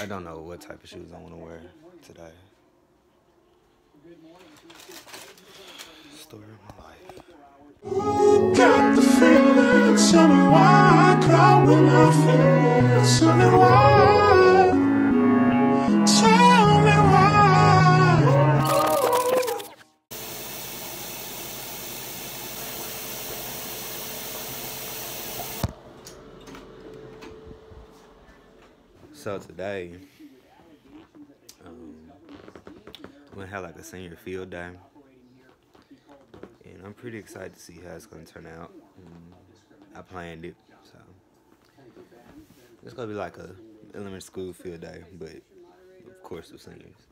I don't know what type of shoes I want to wear today. Story of my life. Got the feeling, tell me why I cry when I feel it. Tell me why. So today, um, we're gonna have like a senior field day, and I'm pretty excited to see how it's gonna turn out. Um, I planned it, so it's gonna be like a elementary school field day, but of course with seniors.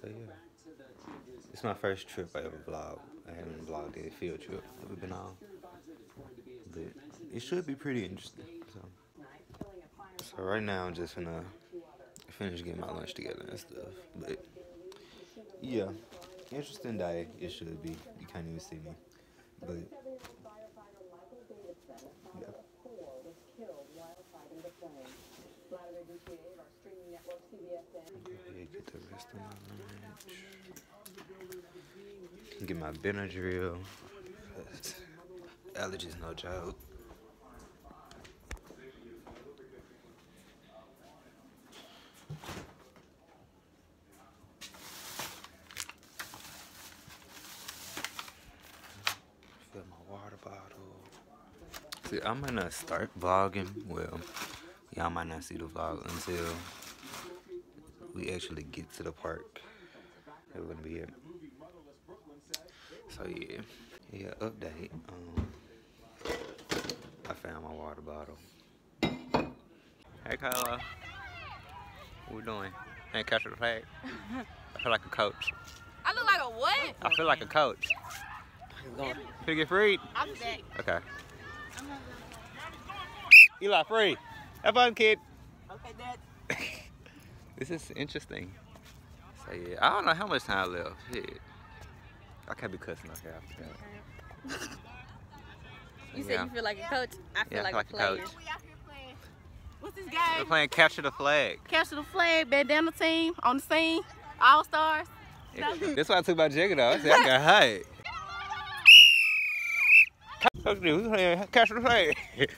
So yeah, it's my first trip I ever vlogged. I haven't vlogged a field trip we've been on, but it should be pretty interesting. So. Right now I'm just gonna finish getting my lunch together and stuff. But yeah, interesting day. It should be. You can't even see me, but yeah. Get the rest of my lunch. Get my Benadryl. Allergies no joke. Fill my water bottle. See, I might not start vlogging. Well, y'all might not see the vlog until we actually get to the park. That wouldn't be it. So yeah, yeah. Update. Um, I found my water bottle. Hey, Kyla. What we doing? Ain't catching the flag. I feel like a coach. I look like a what? I feel like a coach. Finna get freed? I'm back. Okay. Uh-huh. Eli, free. Have fun, kid. Okay, Dad. This is interesting. So yeah, I don't know how much time I left. Shit. I can't be cussing up here after that. You said Yeah. you feel like a coach. I feel Yeah, I like, a like a player. coach. What's this game? We're playing capture the flag. Capture the flag, bandana team on the scene, all stars. That's why I took my jacket off. I said I got hype. Coach, we playing capture the flag.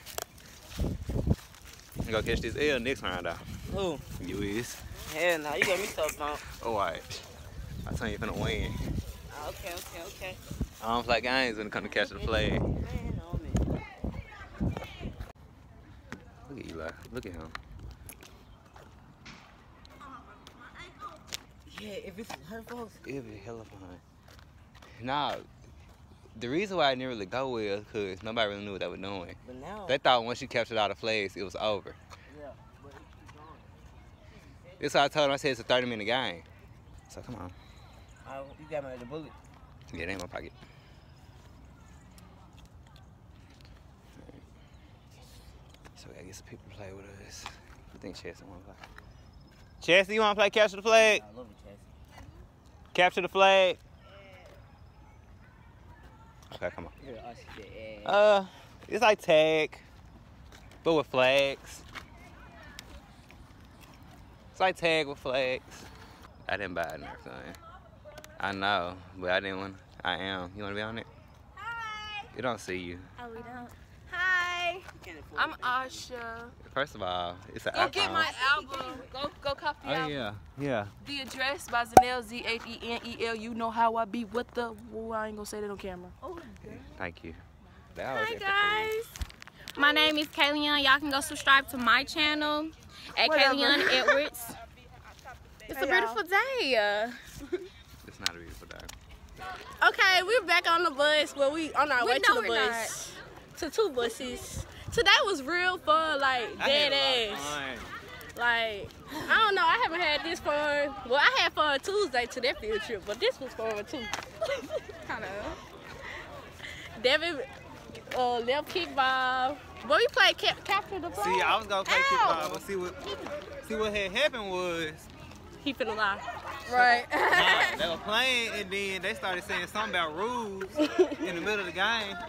I'm gonna catch this L next round out. Who? You is. Hell no, you got me so pumped. Oh, Alright. I tell you, finna win. Oh, okay, okay, okay. I don't play games when it come to catch the flag. Oh. Look at Eli. Look at him. Yeah, if it's her folks. It'd be hella fun. Nah, the reason why I didn't really go with it because nobody really knew what they were doing. But now. They thought once you captured all the flags, it was over. yeah, but it keep going. That's why I told them I said it's a 30 minute game. So come on. Oh, you got me at the bullet. Yeah, it ain't my pocket. So I guess people play with us. I think Chelsea wanna play. Chelsea, you wanna play capture the flag? I love you, Chassie. Capture the flag. Okay, come on. You're us. Uh, it's like tag, but with flags. It's like tag with flags. I didn't buy it and everything. I know, but I didn't want. I am. You want to be on it? Hi. It don't see you. Oh, we don't. Hi. I'm. Asha. First of all, it's an Go iPhone. get my album. Go go copy Oh album. yeah, yeah. The address by Zanelle Z H E N E L. You know how I be with the. Well, I ain't gonna say that on camera. Oh, Thank you. That was Hi it for free. guys. My name is Kayleon. Y'all can go subscribe to my channel at Whatever. Kayleon Edwards. It's a beautiful day. Uh, It's not a beautiful day. Okay, we're back on the bus. Well, we on our We way to know the we're bus. To two buses. Today was real fun, like dead ass. Like I don't know, I haven't had this fun. Well, I had fun Tuesday to that field trip, but this was fun too. kind of. Devin uh, left kickball. But we played cap- capture the flag. See, I was gonna play kickball, but see what see what had happened was He finna lie. Right. nah, they were playing and then they started saying something about rules in the middle of the game.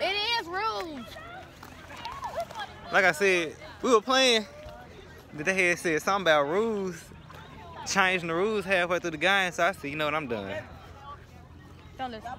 It is rules. Like I said, we were playing the head said something about rules, changing the rules halfway through the game. So I said, you know what, I'm done. Don't listen.